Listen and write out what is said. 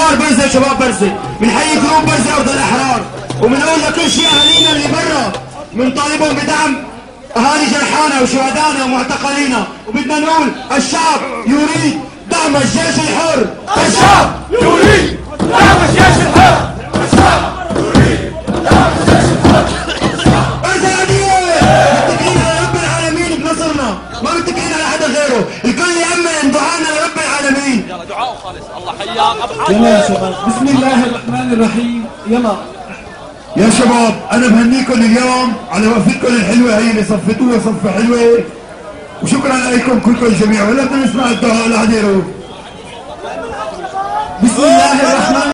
ثوار برزة شباب برزة. بنحيي جروب برزة أرض الأحرار. وبنقول لكل شيء أهالينا اللي برا. بنطالبهم بدعم أهالي جرحانا وشهدانا ومعتقلينا. وبدنا نقول الشعب يريد دعم الجيش الحر. الشعب يريد دعم الجيش الحر. برزة عادية متكلين على رب العالمين بنصرنا. ما على حدا غيره. الكل يأمن دعانا. العالمين دعاء خالص. الله حياك. أبو يلا يا شباب بسم الله الرحمن الرحيم. يلا. يا شباب أنا بهنيكم اليوم على وقفتكم الحلوة هي اللي صفتوها صفة حلوة. وشكرا لكم كلكم الجميع ولا بدنا نسمع الدعاء الرحمن